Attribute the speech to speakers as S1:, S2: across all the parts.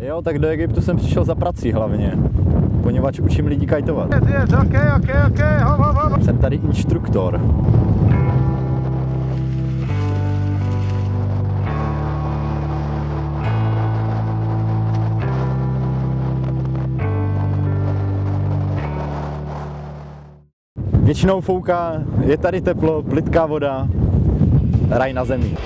S1: Jo, tak do Egyptu jsem přišel za prací hlavně, poněvadž učím lidi kajtovat.
S2: Yes, yes, okay, okay, okay, hop, hop, hop.
S1: Jsem tady instruktor. Většinou fouká, je tady teplo, plitká voda, raj na zemi.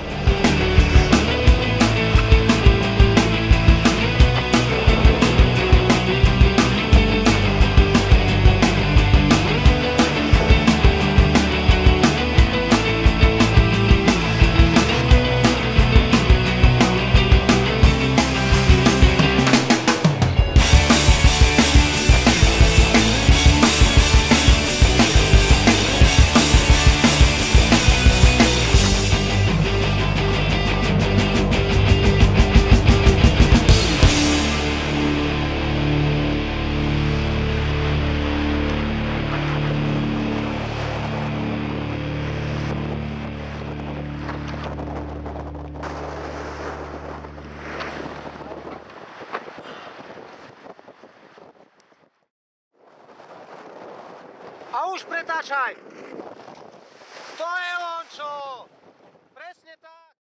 S2: A už pretáčaj.